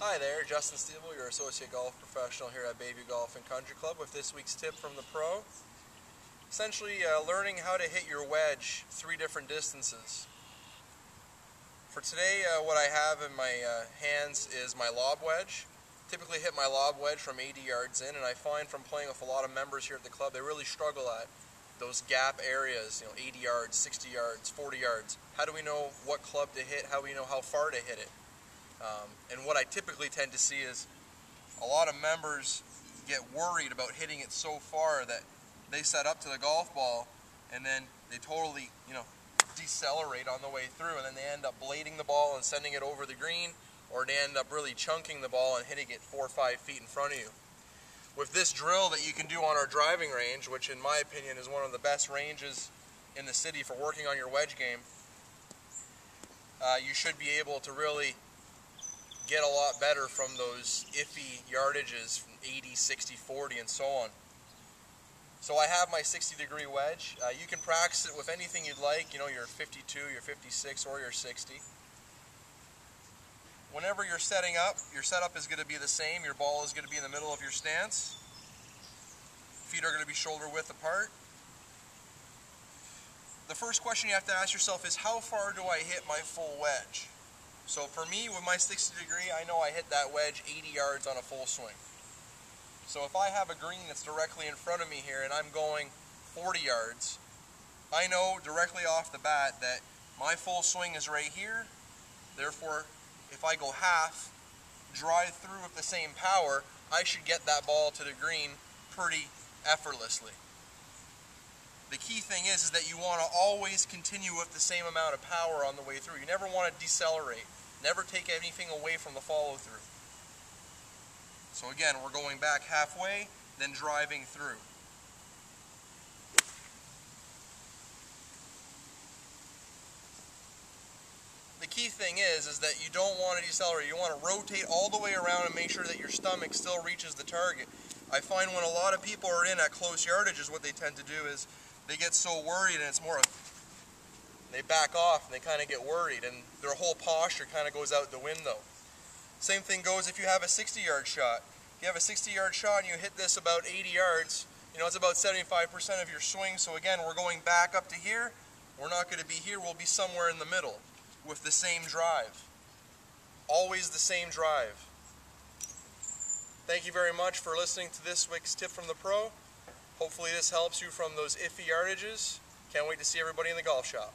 Hi there, Justin Stiebel, your associate golf professional here at Bayview Golf and Country Club with this week's tip from the pro. Essentially, uh, learning how to hit your wedge three different distances. For today, uh, what I have in my uh, hands is my lob wedge. Typically hit my lob wedge from 80 yards in, and I find from playing with a lot of members here at the club, they really struggle at those gap areas, you know, 80 yards, 60 yards, 40 yards. How do we know what club to hit? How do we know how far to hit it? Um, and what I typically tend to see is a lot of members get worried about hitting it so far that they set up to the golf ball and then they totally, you know, decelerate on the way through and then they end up blading the ball and sending it over the green or they end up really chunking the ball and hitting it four or five feet in front of you. With this drill that you can do on our driving range, which in my opinion is one of the best ranges in the city for working on your wedge game, uh, you should be able to really get a lot better from those iffy yardages from 80, 60, 40, and so on. So I have my 60 degree wedge. Uh, you can practice it with anything you'd like, you know, your 52, your 56, or your 60. Whenever you're setting up, your setup is going to be the same. Your ball is going to be in the middle of your stance. Feet are going to be shoulder width apart. The first question you have to ask yourself is how far do I hit my full wedge? So for me, with my 60 degree, I know I hit that wedge 80 yards on a full swing. So if I have a green that's directly in front of me here and I'm going 40 yards, I know directly off the bat that my full swing is right here. Therefore, if I go half, drive through with the same power, I should get that ball to the green pretty effortlessly. The key thing is, is that you want to always continue with the same amount of power on the way through. You never want to decelerate. Never take anything away from the follow through. So again, we're going back halfway, then driving through. The key thing is, is that you don't want to decelerate. You want to rotate all the way around and make sure that your stomach still reaches the target. I find when a lot of people are in at close yardages, what they tend to do is they get so worried and it's more of they back off and they kind of get worried and their whole posture kind of goes out the window. Same thing goes if you have a 60 yard shot. If you have a 60 yard shot and you hit this about 80 yards, you know, it's about 75% of your swing. So again, we're going back up to here. We're not going to be here. We'll be somewhere in the middle with the same drive. Always the same drive. Thank you very much for listening to this week's tip from the pro. Hopefully this helps you from those iffy yardages. Can't wait to see everybody in the golf shop.